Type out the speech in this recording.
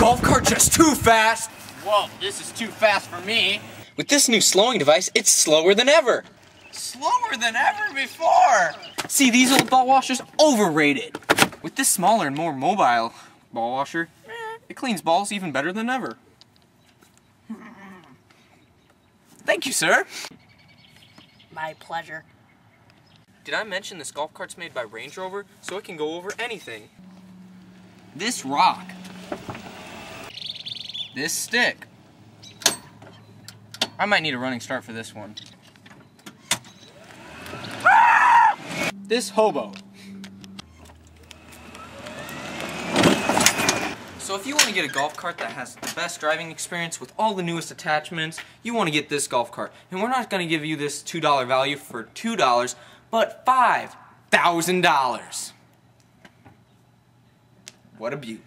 golf cart just too fast. Whoa, this is too fast for me. With this new slowing device, it's slower than ever. Slower than ever before. See, these old ball washers, overrated. With this smaller and more mobile ball washer, it cleans balls even better than ever. Thank you, sir. My pleasure. Did I mention this golf cart's made by Range Rover, so it can go over anything? This rock. This stick. I might need a running start for this one. This hobo. So if you want to get a golf cart that has the best driving experience with all the newest attachments, you want to get this golf cart. And we're not going to give you this $2 value for $2, but $5,000. What a beaut.